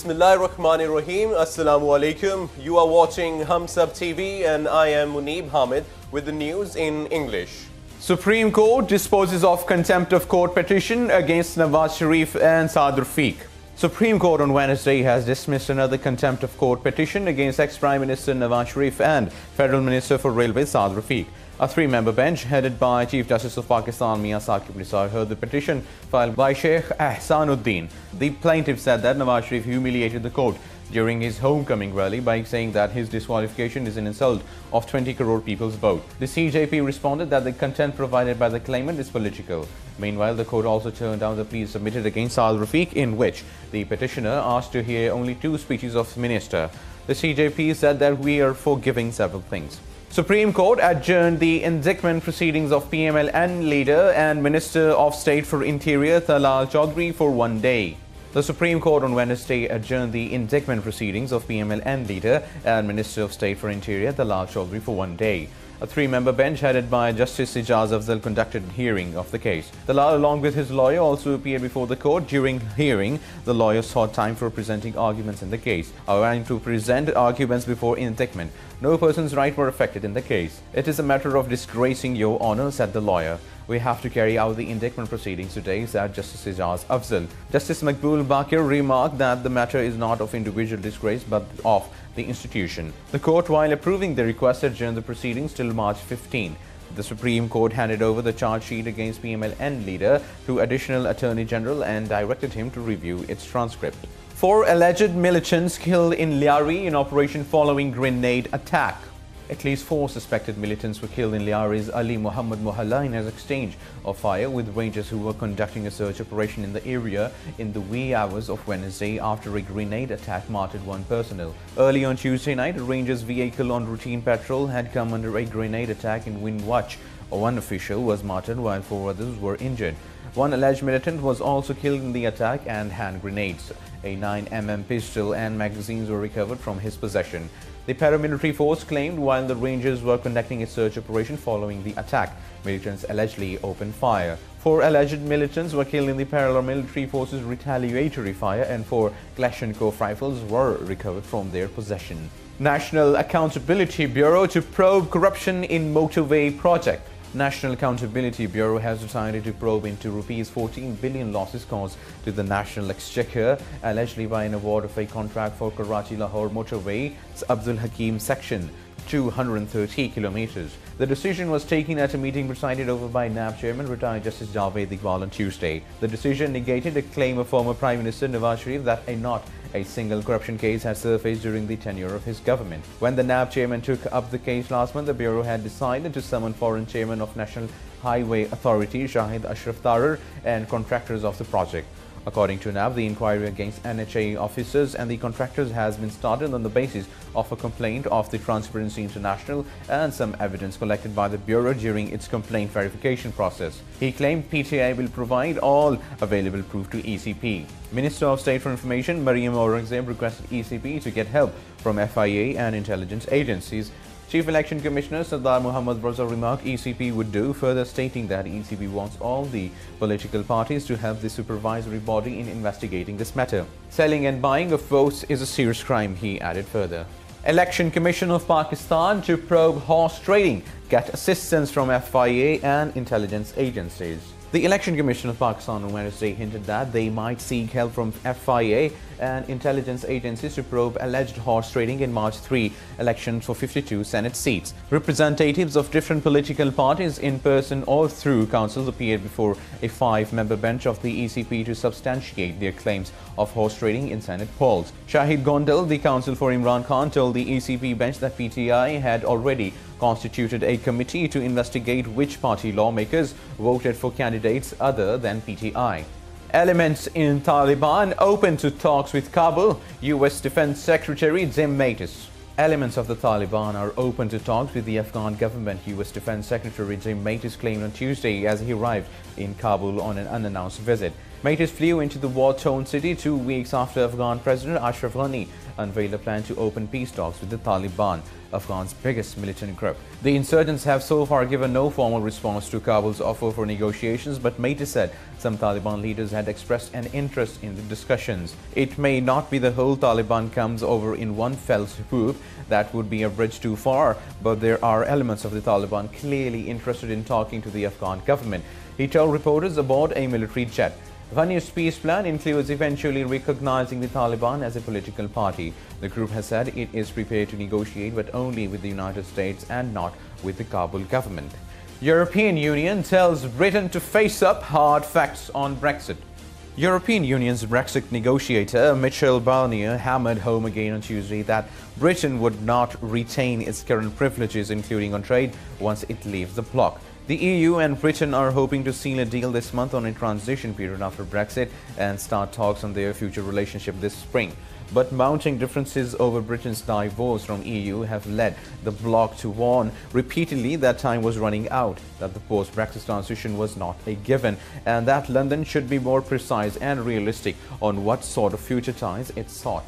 Bismillah ar-Rahman ar-Rahim. Assalamu alaikum. You are watching HumSub TV and I am Munib Hamid with the news in English. Supreme Court disposes of contempt of court petition against Nawaz Sharif and Saad Rafiq. Supreme Court on Wednesday has dismissed another contempt of court petition against ex-Prime Minister Nawaz Sharif and Federal Minister for Railways Saad Rafiq. A three-member bench headed by Chief Justice of Pakistan Mian Saqib Nisar heard the petition filed by Sheikh Ehsanuddin. The plaintiff said that Nawaz Sharif humiliated the court during his homecoming rally by saying that his disqualification is an insult of 20 crore people's vote. The CJP responded that the content provided by the claimant is political. Meanwhile, the court also turned down the plea submitted against Saad Rafiq in which the petitioner asked to hear only two speeches of minister. The CJP said that we are forgiving several things. Supreme Court adjourned the indictment proceedings of PMLN leader and Minister of State for Interior Talal Chaudhary for one day. The Supreme Court on Wednesday adjourned the indictment proceedings of PMLN leader and Minister of State for Interior Talal Chaudhary for one day. A three-member bench headed by Justice Ijaz Afzal conducted hearing of the case. Talal, along with his lawyer, also appeared before the court. During hearing, the lawyer sought time for presenting arguments in the case, allowing to present arguments before indictment. No person's right were affected in the case. It is a matter of disgracing your honor, said the lawyer. We have to carry out the indictment proceedings today, said Justice Ijaz Afzal. Justice Maqbool Baqar remarked that the matter is not of individual disgrace but of the institution. The court, while approving the request, adjourned the proceedings till March 15. The Supreme Court handed over the charge sheet against PMLN leader to Additional Attorney General and directed him to review its transcript. Four alleged militants killed in Lyari in operation following grenade attack. At least four suspected militants were killed in Lyari's Ali Muhammad Mohalla in an exchange of fire with rangers who were conducting a search operation in the area in the wee hours of Wednesday after a grenade attack martyred one personnel. Early on Tuesday night, a ranger's vehicle on routine patrol had come under a grenade attack in Windwatch. One official was martyred while four others were injured. One alleged militant was also killed in the attack and hand grenades. A 9mm pistol and magazines were recovered from his possession. The paramilitary force claimed while the Rangers were conducting a search operation following the attack, militants allegedly opened fire. Four alleged militants were killed in the paramilitary force's retaliatory fire and four Kalashnikov rifles were recovered from their possession. National Accountability Bureau to probe corruption in motorway project. National Accountability Bureau has decided to probe into rupees 14 billion losses caused to the National Exchequer, allegedly by an award of a contract for Karachi-Lahore motorway Abdul Hakim section. 230 kilometers. The decision was taken at a meeting presided over by NAB Chairman retired Justice Javed Iqbal on Tuesday. The decision negated a claim of former Prime Minister Nawaz Sharif that a not a single corruption case had surfaced during the tenure of his government. When the NAB chairman took up the case last month, the Bureau had decided to summon foreign chairman of National Highway Authority Shahid Ashraf Tarar and contractors of the project. According to NAB, the inquiry against NHA officers and the contractors has been started on the basis of a complaint of the Transparency International and some evidence collected by the Bureau during its complaint verification process. He claimed PTI will provide all available proof to ECP. Minister of State for Information Mariam Aurangzeb requested ECP to get help from FIA and intelligence agencies Chief Election Commissioner Sardar Muhammad Raza remarked ECP would do, further stating that ECP wants all the political parties to help the supervisory body in investigating this matter. Selling and buying of votes is a serious crime, he added further. Election Commission of Pakistan to probe horse trading, get assistance from FIA and intelligence agencies. The Election Commission of Pakistan on Wednesday hinted that they might seek help from FIA and intelligence agencies to probe alleged horse trading in March 3 elections for 52 Senate seats. Representatives of different political parties in person or through counsels appeared before a five-member bench of the ECP to substantiate their claims of horse trading in Senate polls. Shahid Gondal, the counsel for Imran Khan, told the ECP bench that PTI had already constituted a committee to investigate which party lawmakers voted for candidates other than PTI. Elements in Taliban open to talks with Kabul, U.S. Defense Secretary Jim Mattis. Elements of the Taliban are open to talks with the Afghan government, U.S. Defense Secretary Jim Mattis claimed on Tuesday as he arrived in Kabul on an unannounced visit. Mattis flew into the war-torn city two weeks after Afghan President Ashraf Ghani unveiled a plan to open peace talks with the Taliban, Afghan's biggest militant group. The insurgents have so far given no formal response to Kabul's offer for negotiations, but Mattis said some Taliban leaders had expressed an interest in the discussions. It may not be the whole Taliban comes over in one fell swoop, that would be a bridge too far, but there are elements of the Taliban clearly interested in talking to the Afghan government. He told reporters aboard a military jet. Ghani's peace plan includes eventually recognizing the Taliban as a political party. The group has said it is prepared to negotiate but only with the United States and not with the Kabul government. European Union tells Britain to face up hard facts on Brexit. European Union's Brexit negotiator Michel Barnier hammered home again on Tuesday that Britain would not retain its current privileges including on trade once it leaves the bloc. The EU and Britain are hoping to seal a deal this month on a transition period after Brexit and start talks on their future relationship this spring. But mounting differences over Britain's divorce from EU have led the bloc to warn repeatedly that time was running out, that the post-Brexit transition was not a given, and that London should be more precise and realistic on what sort of future ties it sought.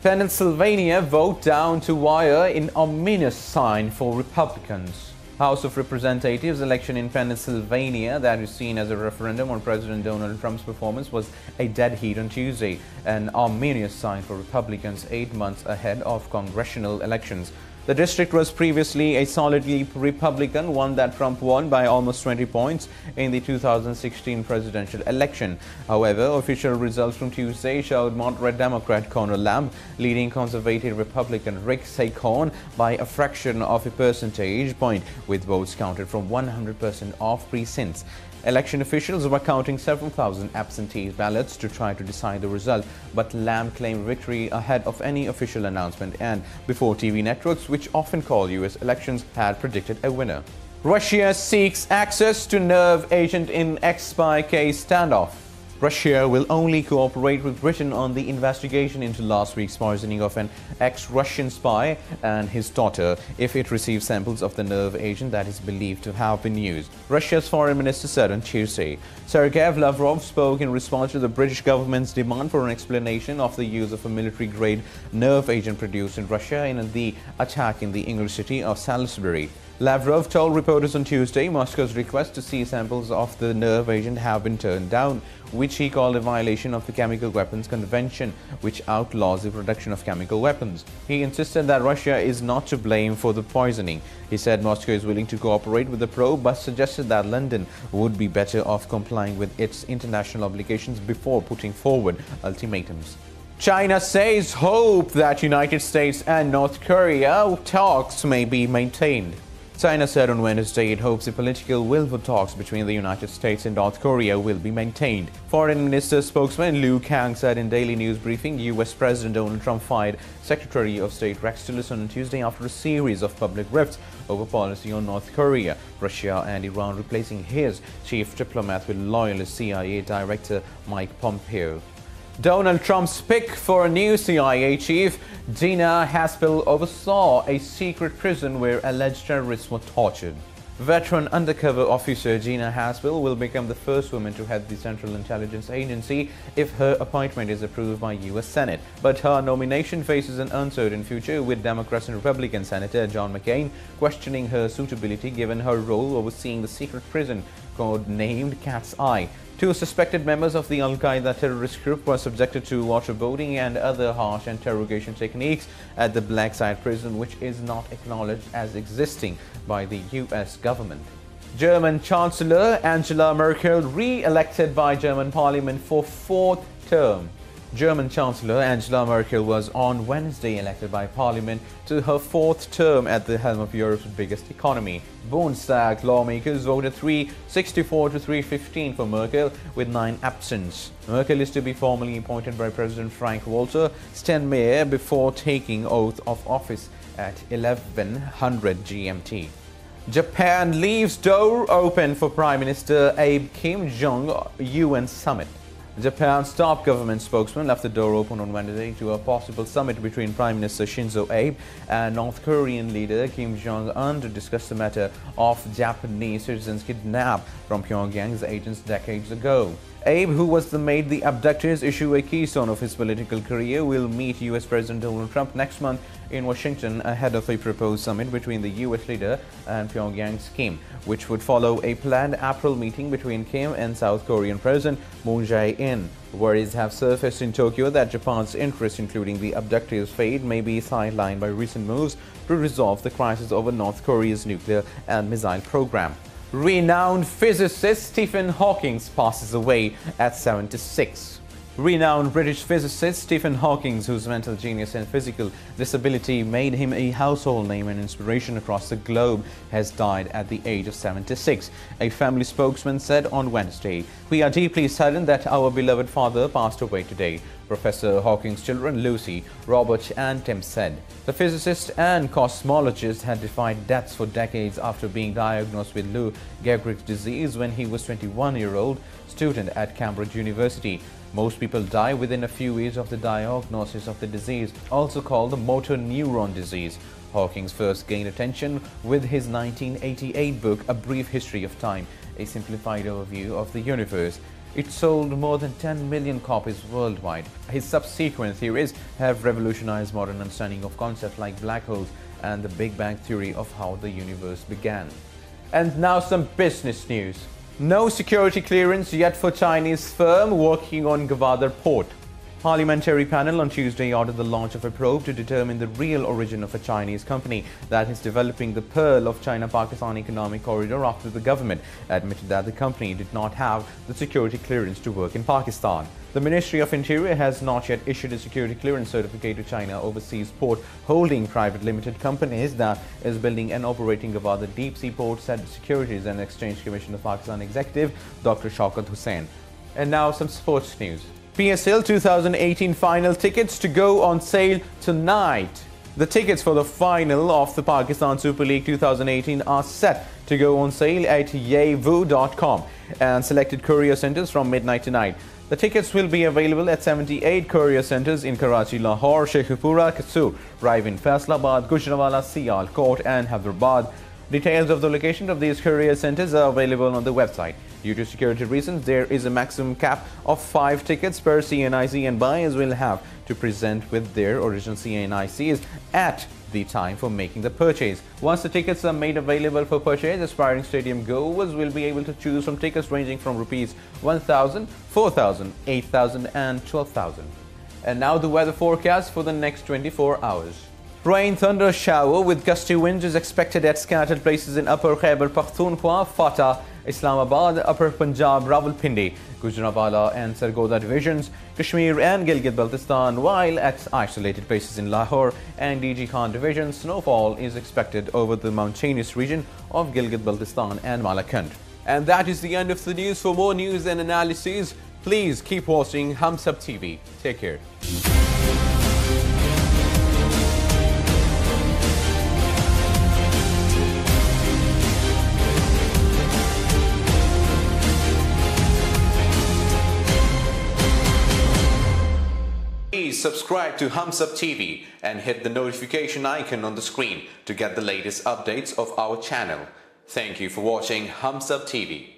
Pennsylvania vote down to wire in ominous sign for Republicans. House of Representatives election in Pennsylvania that is seen as a referendum on President Donald Trump's performance was a dead heat on Tuesday, an ominous sign for Republicans eight months ahead of congressional elections. The district was previously a solidly Republican, one that Trump won by almost 20 points in the 2016 presidential election. However, official results from Tuesday showed moderate Democrat Conor Lamb leading conservative Republican Rick Santorum by a fraction of a percentage point, with votes counted from 100% of precincts. Election officials were counting several thousand absentee ballots to try to decide the result, but Lamb claimed victory ahead of any official announcement and before TV networks, which often call U.S. elections, had predicted a winner. Russia seeks access to nerve agent in ex-spy case standoff. Russia will only cooperate with Britain on the investigation into last week's poisoning of an ex-Russian spy and his daughter if it receives samples of the nerve agent that is believed to have been used. Russia's foreign minister said on Tuesday. Sergei Lavrov spoke in response to the British government's demand for an explanation of the use of a military-grade nerve agent produced in Russia in the attack in the English city of Salisbury. Lavrov told reporters on Tuesday Moscow's request to see samples of the nerve agent have been turned down, which he called a violation of the Chemical Weapons Convention, which outlaws the production of chemical weapons. He insisted that Russia is not to blame for the poisoning. He said Moscow is willing to cooperate with the probe, but suggested that London would be better off complying with its international obligations before putting forward ultimatums. China says hope that United States and North Korea talks may be maintained. China said on Wednesday it hopes the political will for talks between the United States and North Korea will be maintained. Foreign Minister spokesman Lu Kang said in daily news briefing U.S. President Donald Trump fired Secretary of State Rex Tillerson on Tuesday after a series of public rifts over policy on North Korea, Russia and Iran replacing his chief diplomat with loyalist CIA Director Mike Pompeo. Donald Trump's pick for a new CIA chief, Gina Haspel, oversaw a secret prison where alleged terrorists were tortured. Veteran undercover officer Gina Haspel will become the first woman to head the Central Intelligence Agency if her appointment is approved by U.S. Senate. But her nomination faces an uncertain future with Democrat and Republican Senator John McCain questioning her suitability given her role overseeing the secret prison code named Cat's Eye. Two suspected members of the Al-Qaeda terrorist group were subjected to waterboarding and other harsh interrogation techniques at the black site prison, which is not acknowledged as existing by the U.S. government. German Chancellor Angela Merkel re-elected by German parliament for fourth term. German Chancellor Angela Merkel was on Wednesday elected by parliament to her fourth term at the helm of Europe's biggest economy. Bundestag lawmakers voted 364 to 315 for Merkel with nine absents. Merkel is to be formally appointed by President Frank-Walter Steinmeier before taking oath of office at 1100 GMT. Japan leaves door open for Prime Minister Abe Kim Jong UN summit. Japan's top government spokesman left the door open on Wednesday to a possible summit between Prime Minister Shinzo Abe and North Korean leader Kim Jong-un to discuss the matter of Japanese citizens kidnapped from Pyongyang's agents decades ago. Abe, who was the made the abductors issue a keystone of his political career, will meet U.S. President Donald Trump next month in Washington ahead of a proposed summit between the U.S. leader and Pyongyang's Kim, which would follow a planned April meeting between Kim and South Korean President Moon Jae-in. Worries have surfaced in Tokyo that Japan's interest, including the abductors' fate, may be sidelined by recent moves to resolve the crisis over North Korea's nuclear and missile program. Renowned physicist Stephen Hawking passes away at 76. Renowned British physicist Stephen Hawking, whose mental genius and physical disability made him a household name and inspiration across the globe, has died at the age of 76. A family spokesman said on Wednesday, We are deeply saddened that our beloved father passed away today. Professor Hawking's children, Lucy, Robert, and Tim said. The physicist and cosmologist had defied deaths for decades after being diagnosed with Lou Gehrig's disease when he was 21-year-old student at Cambridge University. Most people die within a few years of the diagnosis of the disease, also called the motor neuron disease. Hawkins first gained attention with his 1988 book A Brief History of Time, a simplified overview of the universe. It sold more than 10 million copies worldwide. His subsequent theories have revolutionized modern understanding of concepts like black holes and the Big Bang theory of how the universe began. And now some business news. No security clearance yet for Chinese firm working on Gwadar port. Parliamentary panel on Tuesday ordered the launch of a probe to determine the real origin of a Chinese company that is developing the Pearl of China-Pakistan Economic Corridor after the government admitted that the company did not have the security clearance to work in Pakistan. The Ministry of Interior has not yet issued a security clearance certificate to China Overseas Port Holding Private Limited companies that is building and operating Gwadar deep sea port, said the Securities and Exchange Commission of Pakistan executive Dr. Shaukat Hussain. And now some sports news. PSL 2018 final tickets to go on sale tonight. The tickets for the final of the Pakistan Super League 2018 are set to go on sale at yayvo.com and selected courier centers from midnight tonight. The tickets will be available at 78 courier centers in Karachi, Lahore, Sheikhupura, Kasur, Ravin, Faisalabad, Gujranwala, Sialkot and Hyderabad. Details of the location of these courier centers are available on the website. Due to security reasons, there is a maximum cap of 5 tickets per CNIC and buyers will have to present with their original CNICs at the time for making the purchase. Once the tickets are made available for purchase, aspiring stadium goers will be able to choose from tickets ranging from rupees 1,000, 4,000, 8,000 and 12,000. And now the weather forecast for the next 24 hours. Rain, thunder, shower with gusty winds is expected at scattered places in Upper Khyber Pakhtunkhwa, FATA, Islamabad, Upper Punjab, Rawalpindi, Gujranwala and Sargodha divisions, Kashmir and Gilgit-Baltistan, while at isolated places in Lahore and DG Khan division, snowfall is expected over the mountainous region of Gilgit-Baltistan and Malakand. And that is the end of the news. For more news and analyses, please keep watching HumSub TV. Take care. Please subscribe to HumSub TV and hit the notification icon on the screen to get the latest updates of our channel. Thank you for watching HumSub TV.